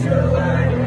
sure